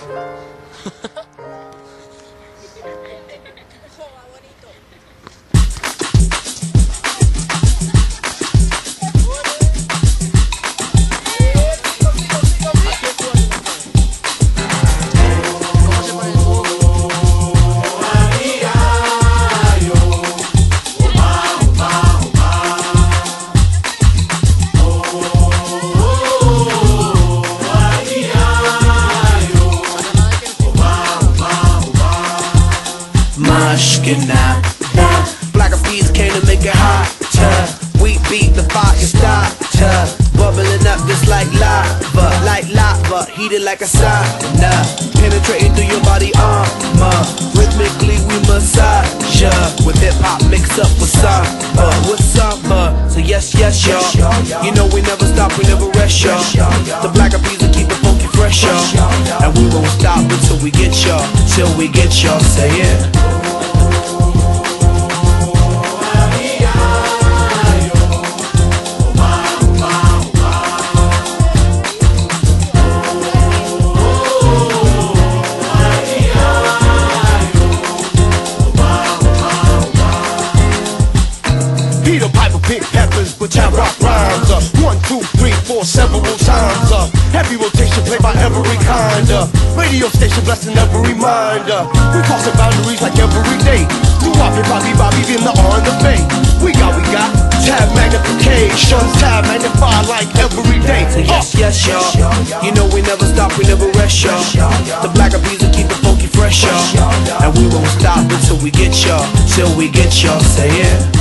ハハハッ! Ashkenaz. Black Eyed Peas came to make it hotter. We beat the fire starter. Bubbling up just like lava, like lava, heated like a sauna. Penetrating through your body armor. Rhythmically we massage ya. With hip hop mixed up with samba, with samba. So yes, yes, y'all. You know we never stop, we never rest, y'all. The Black Eyed Peas will keep the funky fresh, y'all. And we won't stop until we get y'all, till we get y'all. Say it. Pick peppers, but I rock rhymes. Uh, one, two, three, four, several times. Uh, heavy rotation played by every kind. Uh, radio station blessing every mind. Uh, we crossing boundaries like every day. Do Bobby, Bobby, Bobby, in the R and the Bay. We got, we got tab magnification, tab magnified like every day. Say yes, yes, y'all. You know we never stop, we never rest, y'all. The Black Eyed Peas will keep it funky fresh, y'all. And we won't stop until we get y'all, till we get y'all. Say it.